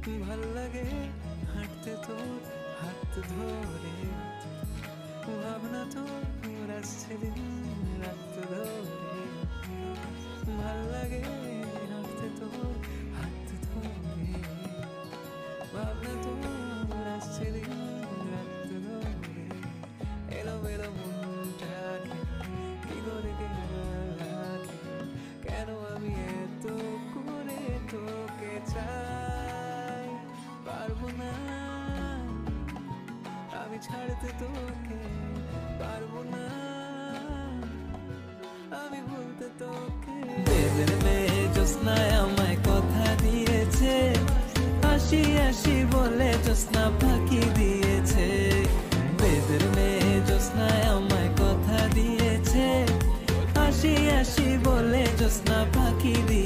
ভালো লাগে হাঁটতে তোর হাত ধরে। ছাড়তে তোকে পারব না আমি বলতে তোকে। মেয়ে আমায় কথা দিয়েছে, হাসি হাসি বলে জ্যোৎস্না ফাঁকি দিয়েছে। বেদের মেয়ে জ্যোৎস্নায় আমায় কথা দিয়েছে, হাসি হাসি বলে জ্যোৎস্না ফাঁকি দিয়েছে।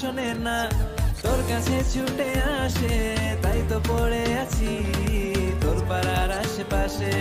শোনে না তোর কাছে ছুটে আসে তাই তো পড়ে আছি তোর পাড়ার আশেপাশে।